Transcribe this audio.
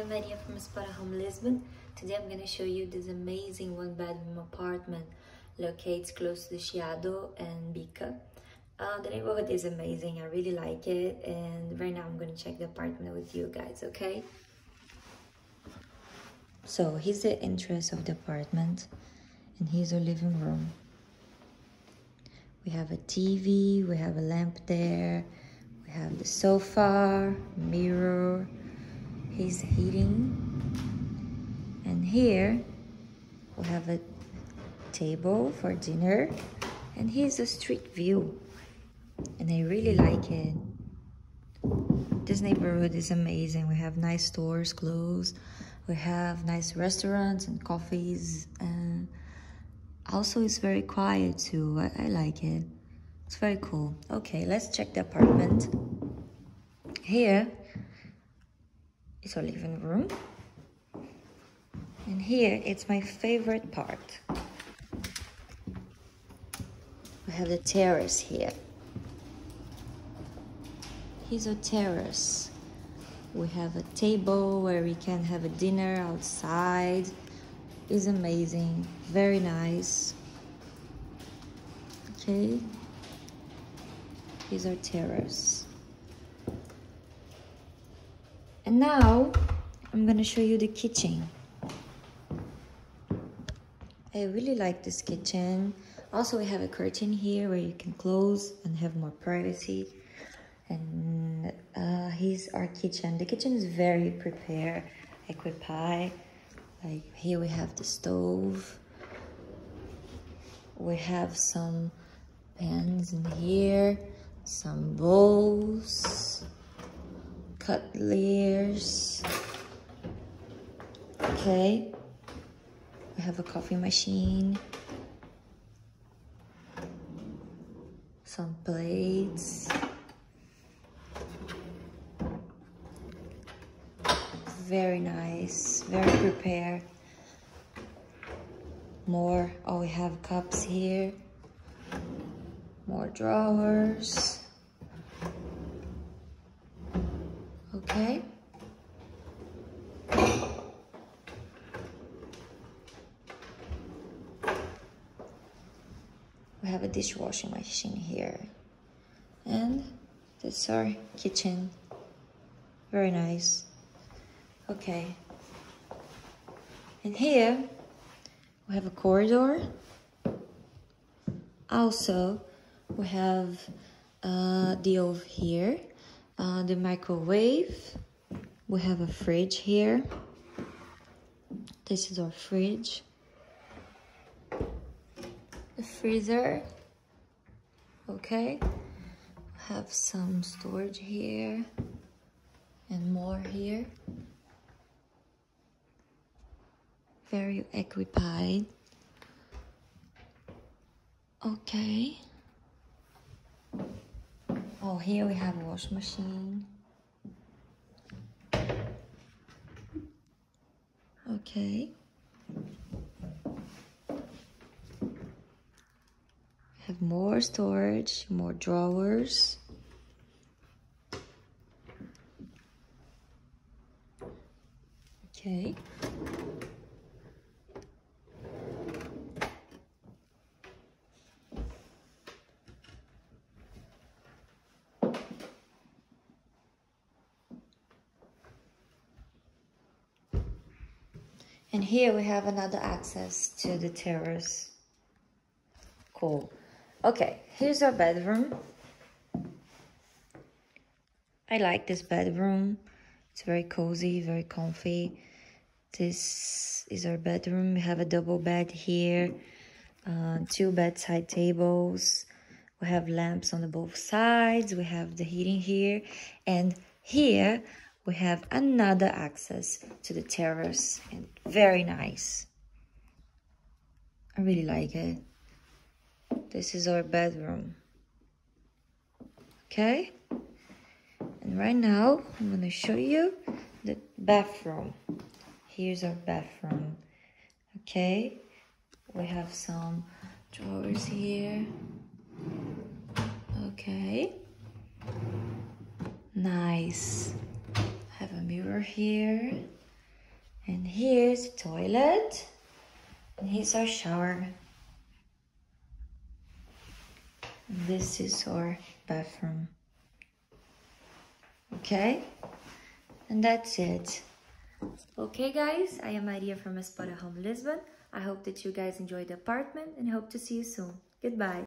I'm Maria from Spotahome Lisbon. Today I'm going to show you this amazing one bedroom apartment located close to the Chiado and Bica. Uh, the neighborhood is amazing, I really like it and right now I'm going to check the apartment with you guys, okay? So here's the entrance of the apartment and here's our living room. We have a TV, we have a lamp there, we have the sofa, mirror, he's heating. And here we have a table for dinner and here's a street view. And I really like it. This neighborhood is amazing. We have nice stores clothes. We have nice restaurants and coffees and also it's very quiet too. I, I like it. It's very cool. Okay, let's check the apartment. Here is our living room. And here it's my favorite part. We have the terrace here. Here's a terrace. We have a table where we can have a dinner outside. It's amazing, very nice. Okay, here's our terrace. And now I'm gonna show you the kitchen. I really like this kitchen. Also, we have a curtain here where you can close and have more privacy. And uh, here's our kitchen. The kitchen is very prepared, equipped. Like here we have the stove. We have some pans in here, some bowls, cutleries. Okay. We have a coffee machine. Some plates. Very nice, very prepared. More, oh, we have cups here. More drawers. Okay. We have a dishwashing machine here. And that's our kitchen. Very nice. Okay. And here we have a corridor. Also, we have uh, the oven here, uh, the microwave. We have a fridge here. This is our fridge. The freezer. Okay. Have some storage here and more here. very equipied. Okay. Oh, here we have a wash machine. Okay. Have more storage, more drawers. Okay. And here we have another access to the terrace. Cool. Okay, here's our bedroom. I like this bedroom. It's very cozy, very comfy. This is our bedroom. We have a double bed here, uh, two bedside tables. We have lamps on the both sides. We have the heating here. And here we have another access to the terrace and very nice. I really like it. This is our bedroom. Okay? And right now, I'm going to show you the bathroom. Here's our bathroom. Okay? We have some drawers here. Okay. Nice mirror here And here's the toilet. And here's our shower. This is our bathroom. Okay? And that's it. Okay guys, I am Maria from Spotahome Lisbon. I hope that you guys enjoyed the apartment and hope to see you soon. Goodbye.